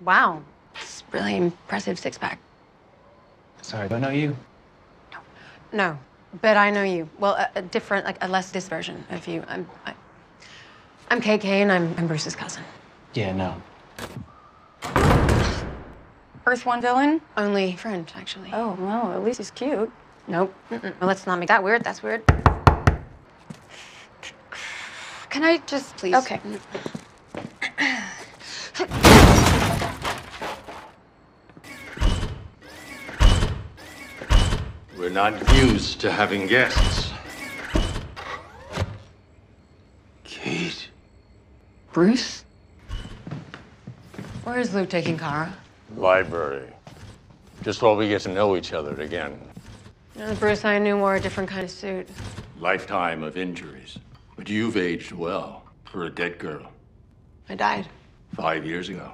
Wow. It's really impressive six pack. Sorry, do I know you? No, No, but I know you. Well, a, a different, like a less this version of you. I'm, I, I'm KK, and I'm, I'm Bruce's cousin. Yeah, no. Earth One villain? Only friend, actually. Oh, well, at least he's cute. Nope. Mm-mm. Well, let's not make that weird. That's weird. Can I just please? Okay. We're not used to having guests. Kate. Bruce. Where is Luke taking Kara? Library. Just while we get to know each other again. Uh, Bruce, I knew wore a different kind of suit. Lifetime of injuries. But you've aged well for a dead girl. I died. Five years ago.